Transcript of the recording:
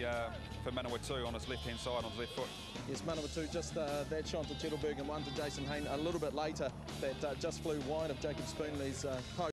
uh, for two on his left-hand side, on his left foot. Yes, Manawatu just uh, that shot to Tittelberg and one to Jason Hayne a little bit later that uh, just flew wide of Jacob Spoonley's uh, post.